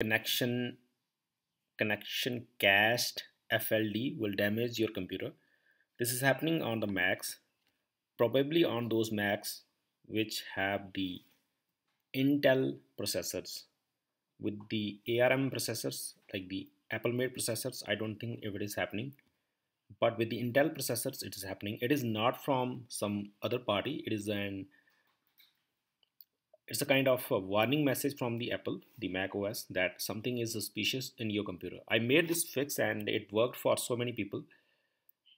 connection connection cached FLD will damage your computer. This is happening on the Macs, probably on those Macs which have the Intel processors. With the ARM processors, like the Apple made processors, I don't think if it is happening. But with the Intel processors, it is happening. It is not from some other party. It is an it's a kind of a warning message from the Apple, the Mac OS, that something is suspicious in your computer. I made this fix and it worked for so many people,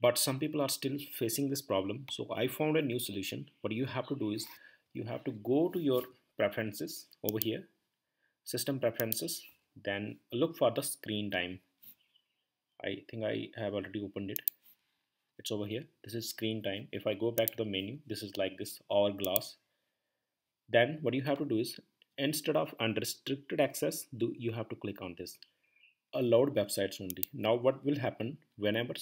but some people are still facing this problem. So I found a new solution. What you have to do is you have to go to your preferences over here, system preferences, then look for the screen time. I think I have already opened it. It's over here. This is screen time. If I go back to the menu, this is like this hourglass then what you have to do is instead of unrestricted access do you have to click on this. Allowed websites only. Now what will happen? Whenever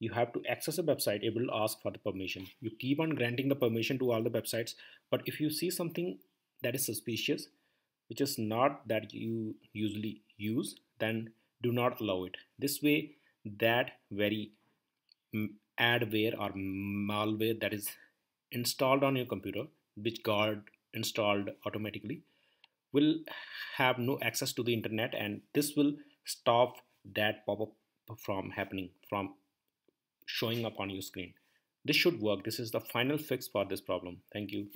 you have to access a website it will ask for the permission. You keep on granting the permission to all the websites but if you see something that is suspicious which is not that you usually use then do not allow it. This way that very mm, adware or malware that is installed on your computer which got installed automatically will have no access to the internet and this will stop that pop-up from happening from showing up on your screen. This should work. This is the final fix for this problem. Thank you